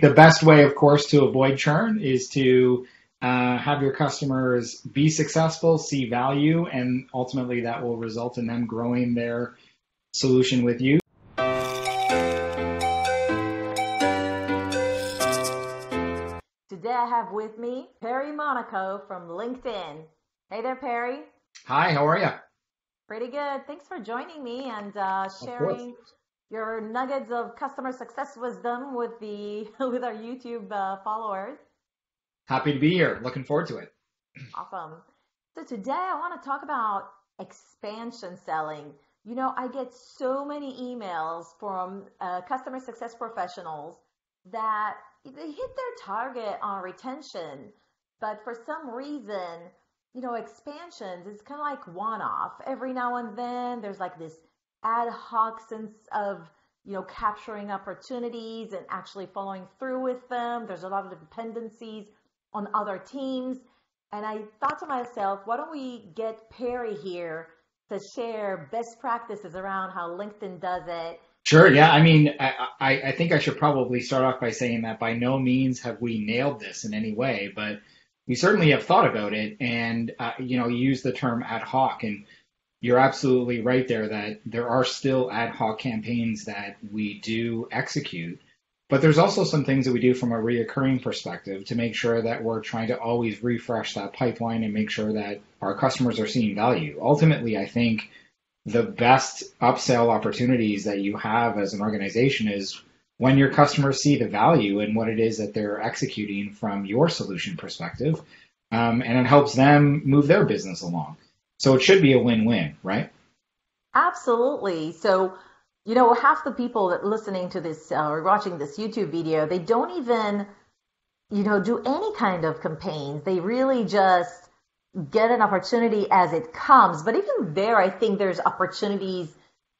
The best way, of course, to avoid churn is to uh, have your customers be successful, see value, and ultimately that will result in them growing their solution with you. Today I have with me Perry Monaco from LinkedIn. Hey there, Perry. Hi, how are you? Pretty good. Thanks for joining me and uh, sharing your nuggets of customer success wisdom with the with our YouTube uh, followers. Happy to be here. Looking forward to it. Awesome. So today I want to talk about expansion selling. You know, I get so many emails from uh, customer success professionals that they hit their target on retention, but for some reason you know, expansions, it's kind of like one off. Every now and then there's like this ad hoc sense of, you know, capturing opportunities and actually following through with them. There's a lot of dependencies on other teams. And I thought to myself, why don't we get Perry here to share best practices around how LinkedIn does it? Sure. Yeah. I mean, I, I think I should probably start off by saying that by no means have we nailed this in any way, but we certainly have thought about it and uh, you know use the term ad hoc and you're absolutely right there that there are still ad hoc campaigns that we do execute but there's also some things that we do from a reoccurring perspective to make sure that we're trying to always refresh that pipeline and make sure that our customers are seeing value ultimately i think the best upsell opportunities that you have as an organization is when your customers see the value in what it is that they're executing from your solution perspective, um, and it helps them move their business along. So it should be a win-win, right? Absolutely. So, you know, half the people that listening to this uh, or watching this YouTube video, they don't even, you know, do any kind of campaigns. They really just get an opportunity as it comes. But even there, I think there's opportunities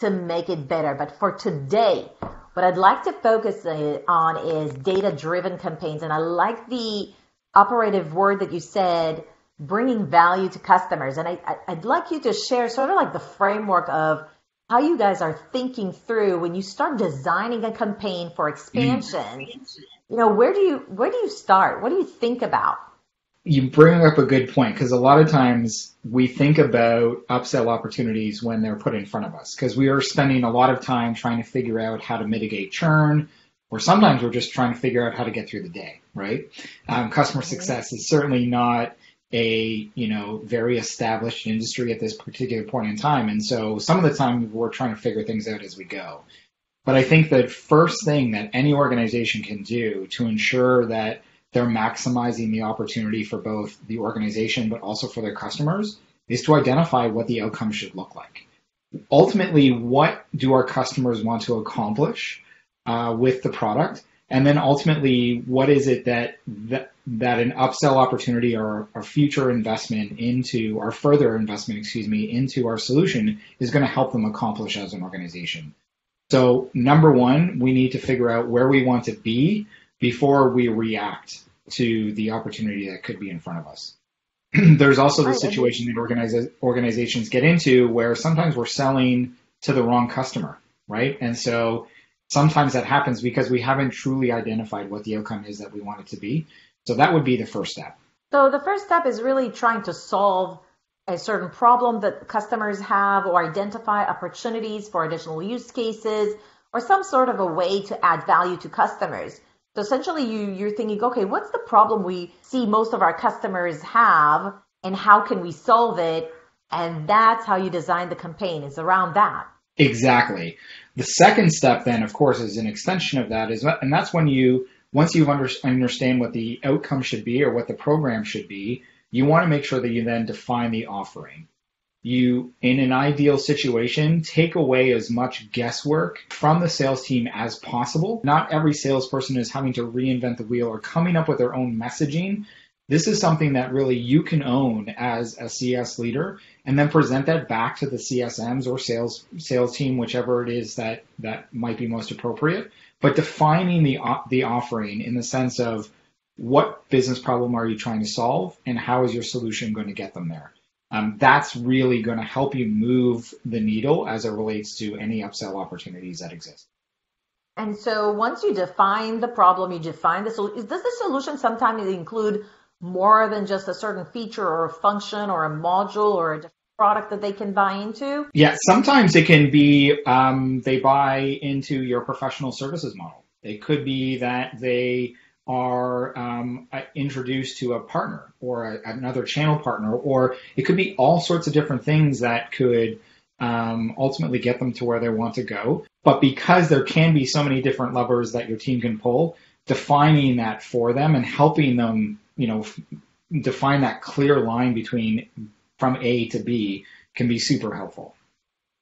to make it better. But for today, what I'd like to focus on is data driven campaigns. And I like the operative word that you said, bringing value to customers. And I, would like you to share sort of like the framework of how you guys are thinking through when you start designing a campaign for expansion. Mm. You know, where do you where do you start? What do you think about? you bring up a good point because a lot of times we think about upsell opportunities when they're put in front of us because we are spending a lot of time trying to figure out how to mitigate churn or sometimes we're just trying to figure out how to get through the day right um, customer success is certainly not a you know very established industry at this particular point in time and so some of the time we're trying to figure things out as we go but i think the first thing that any organization can do to ensure that they're maximizing the opportunity for both the organization but also for their customers is to identify what the outcome should look like. Ultimately, what do our customers want to accomplish uh, with the product? And then ultimately, what is it that that, that an upsell opportunity or a future investment into, or further investment, excuse me, into our solution is going to help them accomplish as an organization? So, number one, we need to figure out where we want to be before we react to the opportunity that could be in front of us. There's also the situation that organiza- organizations get into where sometimes we're selling to the wrong customer, right? And so sometimes that happens because we haven't truly identified what the outcome is that we want it to be. So that would be the first step. So the first step is really trying to solve a certain problem that customers have or identify opportunities for additional use cases or some sort of a way to add value to customers. So essentially you, you're thinking, okay, what's the problem we see most of our customers have and how can we solve it? And that's how you design the campaign is around that. Exactly. The second step then, of course, is an extension of that is, and that's when you, once you under, understand what the outcome should be or what the program should be, you want to make sure that you then define the offering you, in an ideal situation, take away as much guesswork from the sales team as possible. Not every salesperson is having to reinvent the wheel or coming up with their own messaging. This is something that really you can own as a CS leader and then present that back to the CSMs or sales sales team, whichever it is that that might be most appropriate. But defining the the offering in the sense of what business problem are you trying to solve and how is your solution going to get them there um, that's really going to help you move the needle as it relates to any upsell opportunities that exist. And so once you define the problem, you define the solution. Does the solution sometimes include more than just a certain feature or a function or a module or a product that they can buy into? Yeah, sometimes it can be um, they buy into your professional services model. It could be that they are um, introduced to a partner or a, another channel partner, or it could be all sorts of different things that could um, ultimately get them to where they want to go. But because there can be so many different levers that your team can pull, defining that for them and helping them, you know, f- define that clear line between from A to B can be super helpful.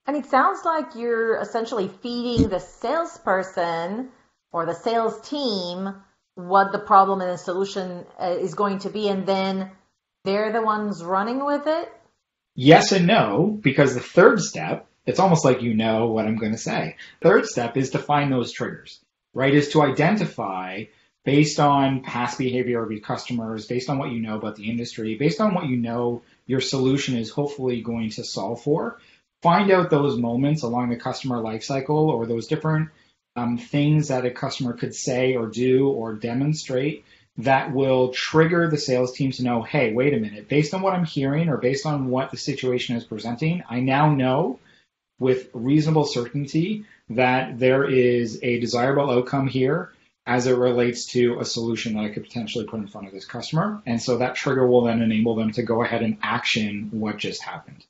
And it sounds like you're essentially feeding the salesperson or the sales team what the problem and the solution uh, is going to be, and then they're the ones running with it? Yes and no, because the third step, it's almost like you know what I'm going to say. Third step is to find those triggers, right? Is to identify based on past behavior of your customers, based on what you know about the industry, based on what you know your solution is hopefully going to solve for. Find out those moments along the customer lifecycle or those different um, things that a customer could say or do or demonstrate that will trigger the sales team to know, hey, wait a minute, based on what I'm hearing or based on what the situation is presenting, I now know with reasonable certainty that there is a desirable outcome here as it relates to a solution that I could potentially put in front of this customer. And so that trigger will then enable them to go ahead and action what just happened.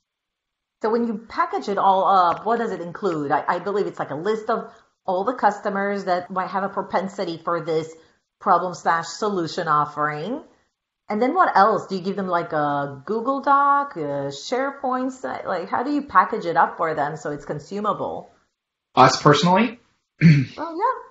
So when you package it all up, what does it include? I, I believe it's like a list of all the customers that might have a propensity for this problem slash solution offering. And then what else? Do you give them like a Google Doc, a SharePoint site? Like, how do you package it up for them so it's consumable? Us personally? oh, yeah.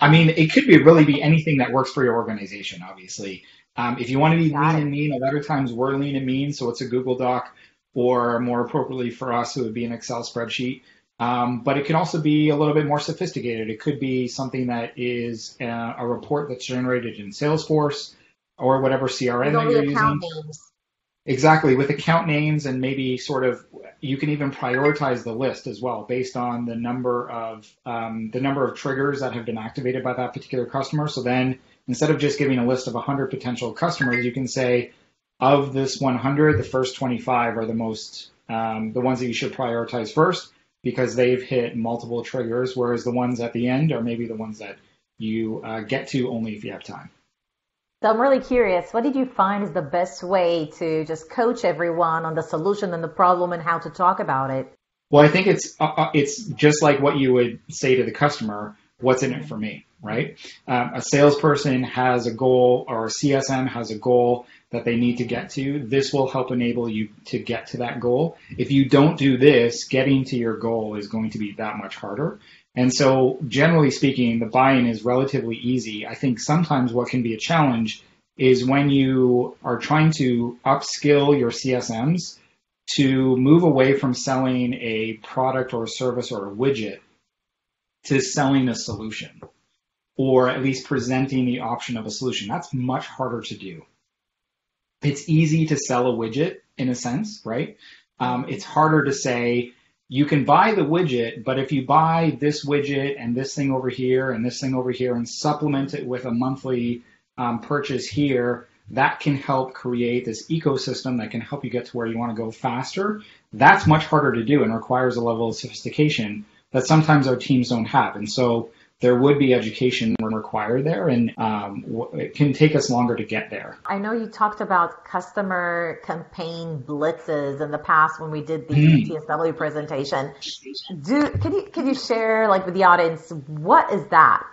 I mean, it could be really be anything that works for your organization, obviously. Um, if you want to be Got lean it. and mean, a lot of times we're lean and mean, so it's a Google Doc, or more appropriately for us, it would be an Excel spreadsheet. Um, but it can also be a little bit more sophisticated. It could be something that is uh, a report that's generated in Salesforce or whatever CRM that you're using. Exactly, with account names and maybe sort of you can even prioritize the list as well based on the number of um, the number of triggers that have been activated by that particular customer. So then instead of just giving a list of 100 potential customers, you can say of this 100, the first 25 are the most um, the ones that you should prioritize first because they've hit multiple triggers, whereas the ones at the end are maybe the ones that you uh, get to only if you have time. So I'm really curious, what did you find is the best way to just coach everyone on the solution and the problem and how to talk about it? Well, I think it's uh, uh it's just like what you would say to the customer, what's in it for me, right? Um, a salesperson has a goal or a CSM has a goal that they need to get to. This will help enable you to get to that goal. If you don't do this, getting to your goal is going to be that much harder. And so, generally speaking, the buy in is relatively easy. I think sometimes what can be a challenge is when you are trying to upskill your CSMs to move away from selling a product or a service or a widget to selling a solution or at least presenting the option of a solution. That's much harder to do it's easy to sell a widget in a sense, right? Um, it's harder to say you can buy the widget, but if you buy this widget and this thing over here and this thing over here and supplement it with a monthly um, purchase here, that can help create this ecosystem that can help you get to where you want to go faster. That's much harder to do and requires a level of sophistication that sometimes our teams don't have. And so there would be education required there, and um, it can take us longer to get there. I know you talked about customer campaign blitzes in the past when we did the mm. TSW presentation. Do can you can you share like with the audience what is that?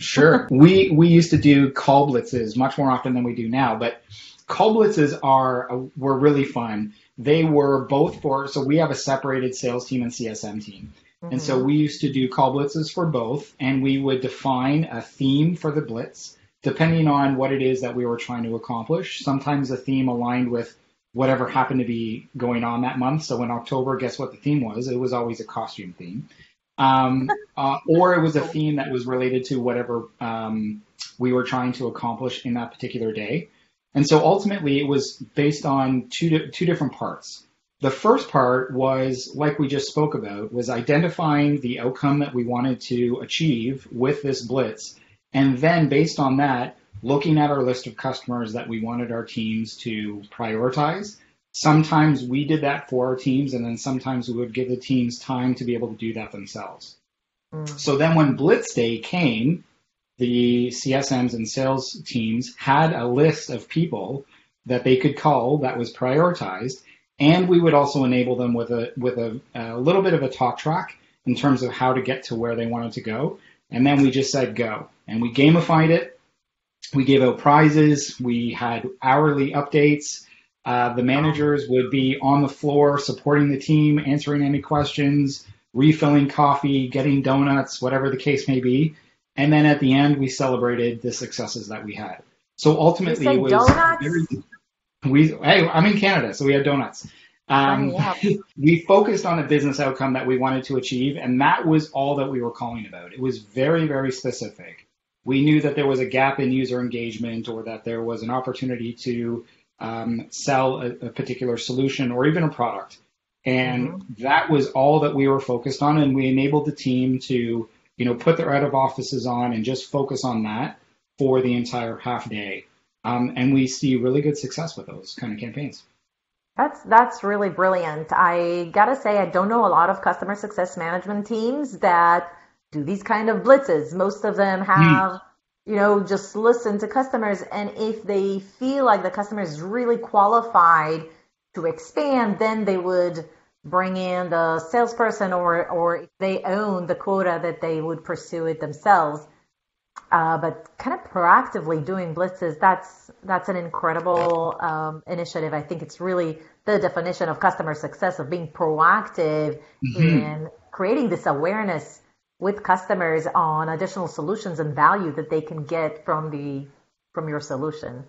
Sure. we we used to do call blitzes much more often than we do now, but call blitzes are were really fun. They were both for so we have a separated sales team and CSM team. Mm-hmm. And so mm-hmm. we used to do call blitzes for both, and we would define a theme for the blitz depending on what it is that we were trying to accomplish. Sometimes the theme aligned with whatever happened to be going on that month. So in October, guess what the theme was? It was always a costume theme. Um, uh, or it was a theme that was related to whatever um, we were trying to accomplish in that particular day. And so ultimately, it was based on two two different parts. The first part was, like we just spoke about, was identifying the outcome that we wanted to achieve with this blitz. And then based on that, looking at our list of customers that we wanted our teams to prioritize. Sometimes we did that for our teams, and then sometimes we would give the teams time to be able to do that themselves. Mm. So then when Blitz Day came, the CSMs and sales teams had a list of people that they could call that was prioritized, and we would also enable them with a with a, a little bit of a talk track in terms of how to get to where they wanted to go. And then we just said go, and we gamified it. We gave out prizes. We had hourly updates. Uh, the managers would be on the floor supporting the team, answering any questions, refilling coffee, getting donuts, whatever the case may be. And then at the end, we celebrated the successes that we had. So ultimately, it was donuts? Very, we. Hey, I'm in Canada, so we had donuts. Um, oh, yeah. we focused on a business outcome that we wanted to achieve, and that was all that we were calling about. It was very, very specific. We knew that there was a gap in user engagement, or that there was an opportunity to um, sell a, a, particular solution or even a product, and mm-hmm. that was all that we were focused on. And we enabled the team to you know, put their out of offices on and just focus on that for the entire half day. Um, and we see really good success with those kind of campaigns. That's that's really brilliant. I gotta say, I don't know a lot of customer success management teams that do these kind of blitzes. Most of them hmm. have, mm. you know, just listen to customers, and if they feel like the customer is really qualified to expand, then they would bring in the salesperson or, or if they own the quota that they would pursue it themselves. Uh, but kind of proactively doing blitzes, that's, that's an incredible um, initiative. I think it's really the definition of customer success of being proactive mm-hmm. in creating this awareness with customers on additional solutions and value that they can get from the from your solution.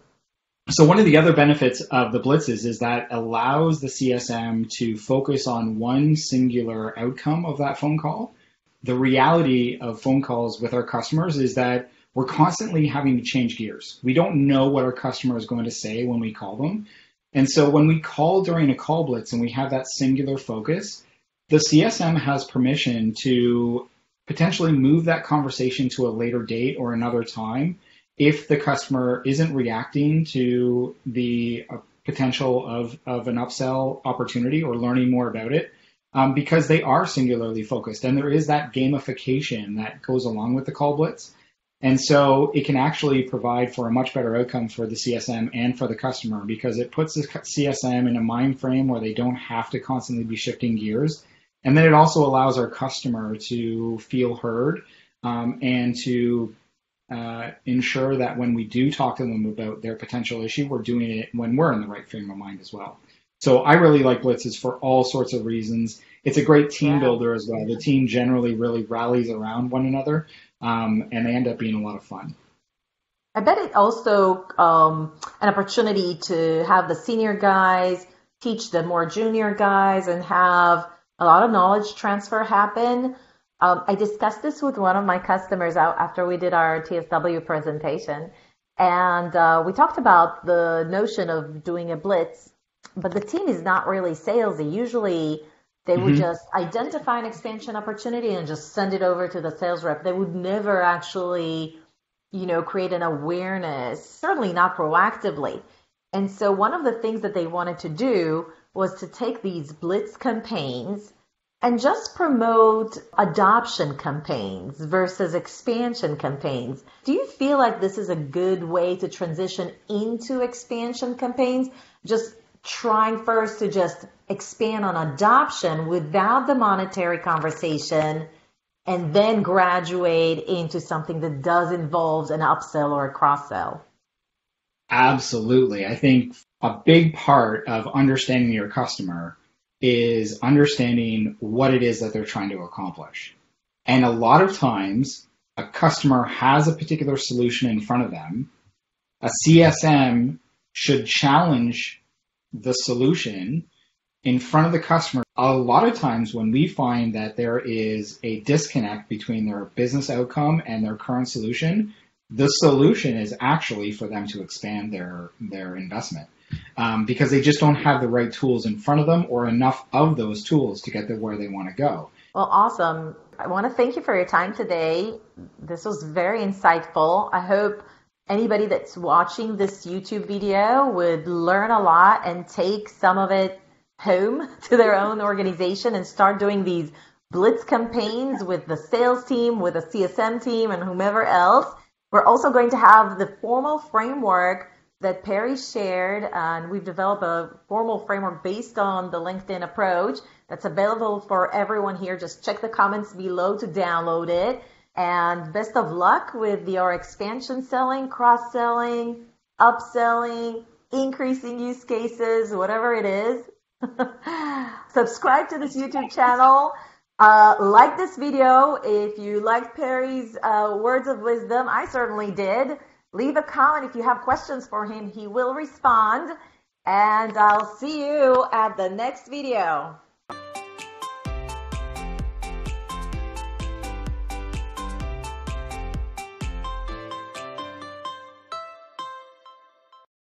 So one of the other benefits of the blitzes is that allows the CSM to focus on one singular outcome of that phone call. The reality of phone calls with our customers is that we're constantly having to change gears. We don't know what our customer is going to say when we call them. And so when we call during a call blitz and we have that singular focus, the CSM has permission to potentially move that conversation to a later date or another time if the customer isn't reacting to the uh, potential of, of an upsell opportunity or learning more about it, um, because they are singularly focused. And there is that gamification that goes along with the call blitz. And so it can actually provide for a much better outcome for the CSM and for the customer because it puts the CSM in a mind frame where they don't have to constantly be shifting gears. And then it also allows our customer to feel heard um, and to uh, ensure that when we do talk to them about their potential issue, we're doing it when we're in the right frame of mind as well. So I really like blitzes for all sorts of reasons. It's a great team yeah. builder as well. The team generally really rallies around one another, um, and they end up being a lot of fun. I bet it also um, an opportunity to have the senior guys teach the more junior guys and have a lot of knowledge transfer happen. Um, I discussed this with one of my customers out after we did our TSW presentation, and uh, we talked about the notion of doing a blitz, but the team is not really salesy. Usually, they mm-hmm. would just identify an expansion opportunity and just send it over to the sales rep. They would never actually, you know, create an awareness, certainly not proactively. And so, one of the things that they wanted to do was to take these blitz campaigns and just promote adoption campaigns versus expansion campaigns. Do you feel like this is a good way to transition into expansion campaigns? Just trying first to just expand on adoption without the monetary conversation and then graduate into something that does involve an upsell or a cross sell? Absolutely. I think a big part of understanding your customer is understanding what it is that they're trying to accomplish. And a lot of times, a customer has a particular solution in front of them. A CSM should challenge the solution in front of the customer. A lot of times, when we find that there is a disconnect between their business outcome and their current solution, the solution is actually for them to expand their, their investment. um, because they just don't have the right tools in front of them or enough of those tools to get them where they want to go. Well, awesome. I want to thank you for your time today. This was very insightful. I hope anybody that's watching this YouTube video would learn a lot and take some of it home to their own organization and start doing these blitz campaigns with the sales team, with the CSM team, and whomever else. We're also going to have the formal framework that Perry shared, and we've developed a formal framework based on the LinkedIn approach that's available for everyone here. Just check the comments below to download it. And best of luck with your expansion selling, cross selling, upselling, increasing use cases, whatever it is. Subscribe to this YouTube channel. Uh, like this video if you liked Perry's uh, words of wisdom. I certainly did. Leave a comment if you have questions for him. He will respond. And I'll see you at the next video.